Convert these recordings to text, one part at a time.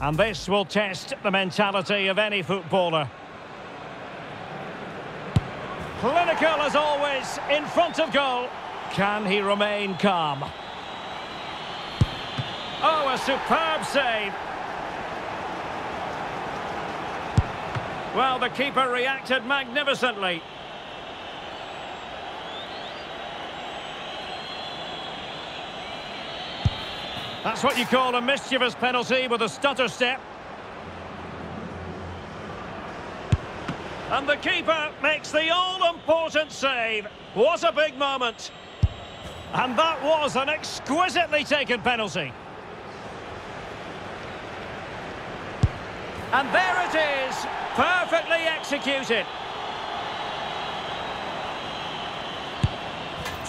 And this will test the mentality of any footballer. Clinical as always, in front of goal. Can he remain calm? Oh, a superb save. Well, the keeper reacted magnificently. That's what you call a mischievous penalty with a stutter step. And the keeper makes the all-important save. What a big moment. And that was an exquisitely taken penalty. And there it is, perfectly executed.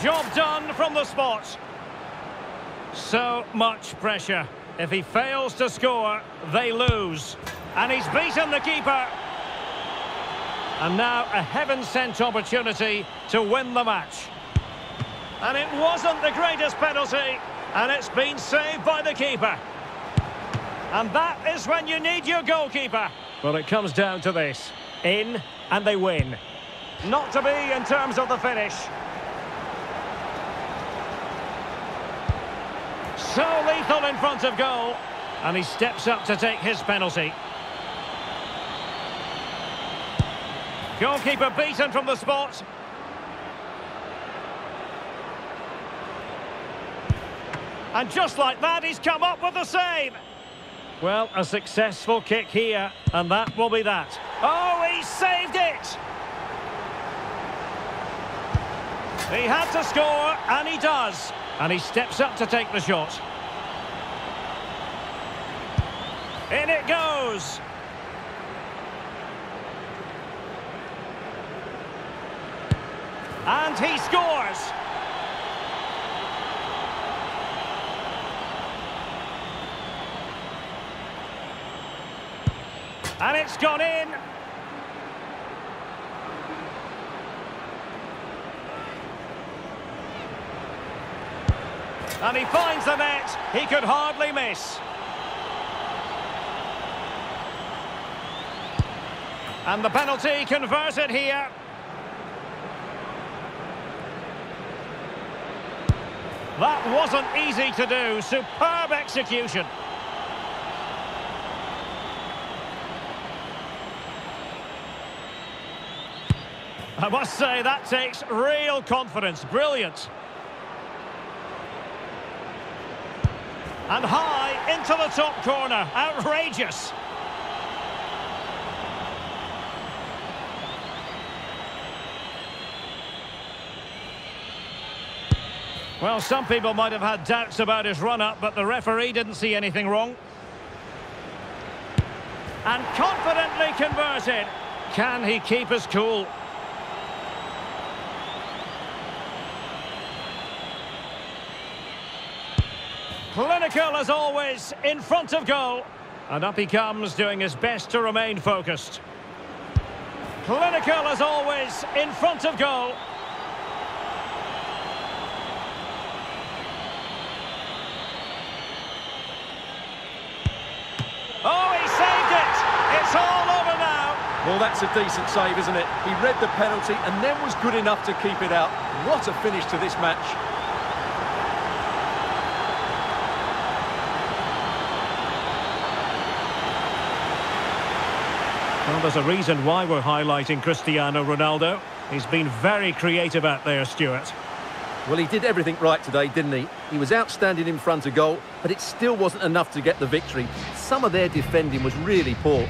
Job done from the spot. So much pressure. If he fails to score, they lose. And he's beaten the keeper. And now a heaven-sent opportunity to win the match. And it wasn't the greatest penalty, and it's been saved by the keeper. And that is when you need your goalkeeper. Well, it comes down to this. In, and they win. Not to be in terms of the finish. So lethal in front of goal. And he steps up to take his penalty. Goalkeeper beaten from the spot. And just like that, he's come up with the save. Well, a successful kick here, and that will be that. Oh, he saved it! He had to score, and he does. And he steps up to take the shot. In it goes. And he scores. And it's gone in. And he finds the net. He could hardly miss. And the penalty converted here. That wasn't easy to do. Superb execution. I must say, that takes real confidence. Brilliant. And high into the top corner. Outrageous. Well, some people might have had doubts about his run-up, but the referee didn't see anything wrong. And confidently converted. Can he keep his cool? Clinical as always, in front of goal. And up he comes, doing his best to remain focused. Clinical as always, in front of goal. Oh, he saved it! It's all over now. Well, that's a decent save, isn't it? He read the penalty and then was good enough to keep it out. What a finish to this match. Well, there's a reason why we're highlighting Cristiano Ronaldo. He's been very creative out there, Stuart. Well, he did everything right today, didn't he? He was outstanding in front of goal, but it still wasn't enough to get the victory. Some of their defending was really poor.